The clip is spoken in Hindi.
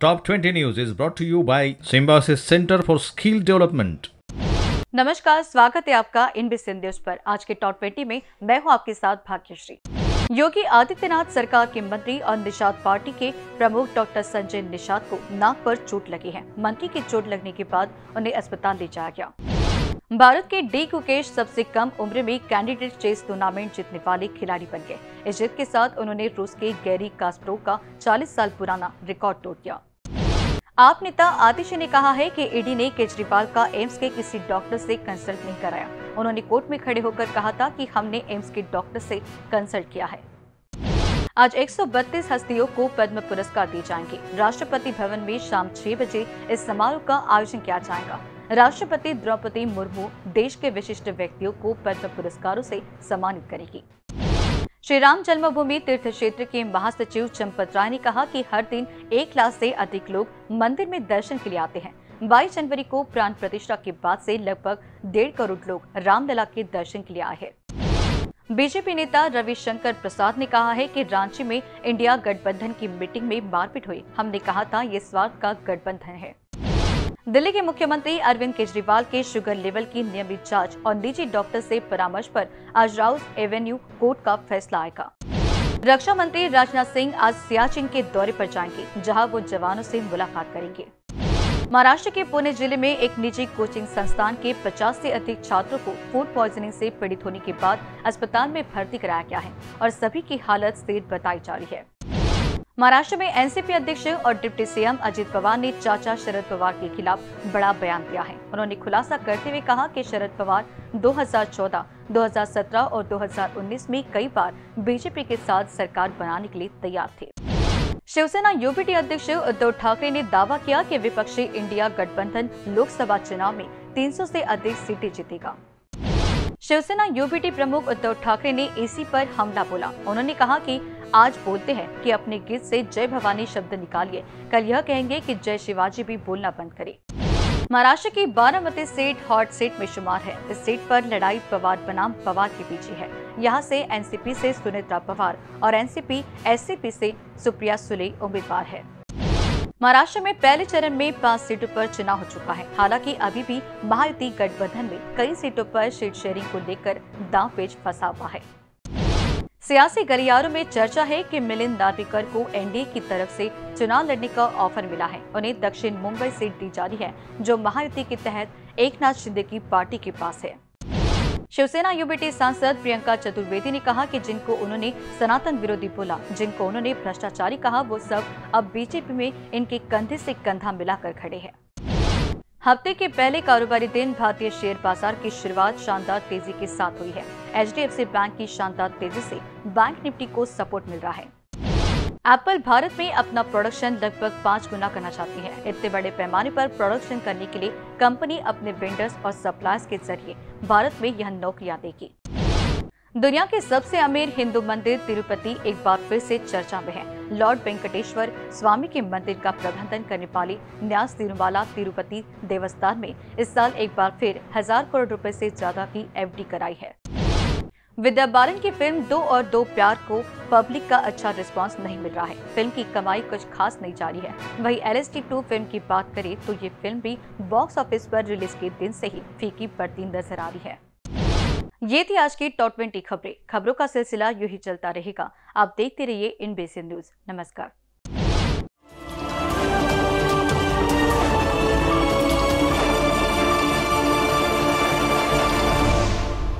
Top 20 News is brought to you by Symbiosis Center for Skill. नमस्कार, स्वागत है आपका इन बिस न्यूज़ पर। आज के टॉप 20 में मैं हूँ आपके साथ भाग्यश्री। योगी आदित्यनाथ सरकार के मंत्री और निषाद पार्टी के प्रमुख डॉक्टर संजय निषाद को नाक पर चोट लगी है। मंत्री की चोट लगने के बाद उन्हें अस्पताल ले जाया गया। भारत के डी कुकेश सबसे कम उम्र में कैंडिडेट चेस टूर्नामेंट जीतने वाले खिलाड़ी बन गए। इस जीत के साथ उन्होंने रूस के गैरी कास्प्रो का 40 साल पुराना रिकॉर्ड तोड़ दिया। आप नेता आतिश ने कहा है कि ईडी ने केजरीवाल का एम्स के किसी डॉक्टर से कंसल्ट नहीं कराया। उन्होंने कोर्ट में खड़े होकर कहा था कि हमने एम्स के डॉक्टर से कंसल्ट किया है। आज 132 हस्तियों को पद्म पुरस्कार दिए जाएँगे। राष्ट्रपति भवन में शाम छह बजे इस समारोह का आयोजन किया जाएगा। राष्ट्रपति द्रौपदी मुर्मू देश के विशिष्ट व्यक्तियों को पद्म पुरस्कारों से सम्मानित करेगी। श्री राम जन्मभूमि तीर्थ क्षेत्र के महासचिव चंपत राय ने कहा कि हर दिन एक लाख से अधिक लोग मंदिर में दर्शन के लिए आते हैं। 22 जनवरी को प्राण प्रतिष्ठा के बाद से लगभग डेढ़ करोड़ लोग रामलला के दर्शन के लिए आए हैं। बीजेपी नेता रविशंकर प्रसाद ने कहा है कि रांची में इंडिया गठबंधन की मीटिंग में मारपीट हुई। हमने कहा था ये स्वार्थ का गठबंधन है। दिल्ली के मुख्यमंत्री अरविंद केजरीवाल के शुगर लेवल की नियमित जाँच और निजी डॉक्टर से परामर्श पर आज राउस एवेन्यू कोर्ट का फैसला आएगा। रक्षा मंत्री राजनाथ सिंह आज सियाचिन के दौरे पर जाएँगे, जहाँ वो जवानों से मुलाकात करेंगे। महाराष्ट्र के पुणे ज़िले में एक निजी कोचिंग संस्थान के 50 से अधिक छात्रों को फ़ूड पॉइजनिंग से पीड़ित होने के बाद अस्पताल में भर्ती कराया गया है और सभी की हालत स्थिर बताई जा रही है। महाराष्ट्र में एनसीपी अध्यक्ष और डिप्टी सीएम अजीत पवार ने चाचा शरद पवार के खिलाफ बड़ा बयान दिया है। उन्होंने खुलासा करते हुए कहा कि शरद पवार 2014, 2017 और 2019 में कई बार बीजेपी के साथ सरकार बनाने के लिए तैयार थे। शिवसेना यूपीटी अध्यक्ष उद्धव ठाकरे ने दावा किया कि विपक्षी इंडिया गठबंधन लोकसभा चुनाव में 300 से अधिक सीटें जीतेगा। शिवसेना यूपीटी प्रमुख उद्धव ठाकरे ने एसी पर हमला बोला। उन्होंने कहा कि आज बोलते हैं कि अपने गीत से जय भवानी शब्द निकालिए। कल यह कहेंगे कि जय शिवाजी भी बोलना बंद करे। महाराष्ट्र की बारामती सीट हॉट सीट में शुमार है। इस सीट पर लड़ाई पवार बनाम पवार के पीछे है। यहाँ से एनसीपी से सुनेत्रा पवार और एनसीपी, एससीपी से सुप्रिया सुले उम्मीदवार है। महाराष्ट्र में पहले चरण में पाँच सीटों पर चुनाव हो चुका है। हालाँकि अभी भी महायुति गठबंधन में कई सीटों पर सीट शेयरिंग को लेकर दांव पेच फंसा हुआ है। सियासी गलियारों में चर्चा है कि मिलिंद नार्विकर को एनडीए की तरफ़ से चुनाव लड़ने का ऑफ़र मिला है। उन्हें दक्षिण मुंबई सीट दी जा रही है, जो महायुति के तहत एक नाथ शिंदे की पार्टी के पास है। शिवसेना यूबीटी सांसद प्रियंका चतुर्वेदी ने कहा कि जिनको उन्होंने सनातन विरोधी बोला, जिनको उन्होंने भ्रष्टाचारी कहा, वो सब अब बीजेपी में इनके कंधे से कंधा मिलाकर खड़े हैं। हफ़्ते के पहले कारोबारी दिन भारतीय शेयर बाज़ार की शुरुआत शानदार तेज़ी के साथ हुई है। एचडीएफसी बैंक की शानदार तेज़ी से बैंक निफ्टी को सपोर्ट मिल रहा है। एप्पल भारत में अपना प्रोडक्शन लगभग पाँच गुना करना चाहती है। इतने बड़े पैमाने पर प्रोडक्शन करने के लिए कंपनी अपने वेंडर्स और सप्लायर्स के ज़रिए भारत में यह नौकरियाँ देगी। दुनिया के सबसे अमीर हिंदू मंदिर तिरुपति एक बार फिर से चर्चा में है। लॉर्ड वेंकटेश्वर स्वामी के मंदिर का प्रबंधन करने वाली न्यास तिरुमाला तिरुपति देवस्थान में इस साल एक बार फिर हज़ार करोड़ रुपए से ज़्यादा की एफडी कराई है। विद्या बालन की फ़िल्म दो और दो प्यार को पब्लिक का अच्छा रिस्पांस नहीं मिल रहा है। फ़िल्म की कमाई कुछ खास नहीं जा रही है। वही एल एस टू फ़िल्म की बात करें तो ये फ़िल्म भी बॉक्स ऑफ़िस पर रिलीज़ के दिन से ही फीकी पड़ती नज़र आ रही है। ये थी आज की टॉप ट्वेंटी खबरें। खबरों का सिलसिला यू ही चलता रहेगा। आप देखते रहिए इन बेसिन न्यूज़ नमस्कार।